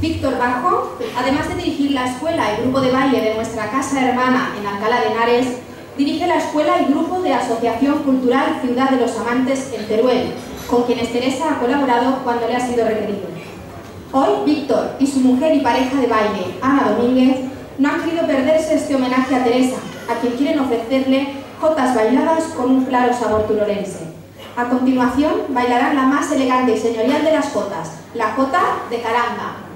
Víctor Bajo, además de dirigir la escuela y grupo de baile de nuestra casa hermana en Alcalá de Henares, dirige la escuela y grupo de Asociación Cultural Ciudad de los Amantes en Teruel, con quienes Teresa ha colaborado cuando le ha sido requerido. Hoy, Víctor y su mujer y pareja de baile, Ana Domínguez, no han querido perderse este homenaje a Teresa, a quien quieren ofrecerle jotas bailadas con un claro sabor turolense. A continuación, bailarán la más elegante y señorial de las jotas, la jota de caranga,